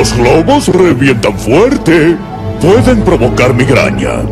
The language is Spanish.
Los globos revientan fuerte. Pueden provocar migraña.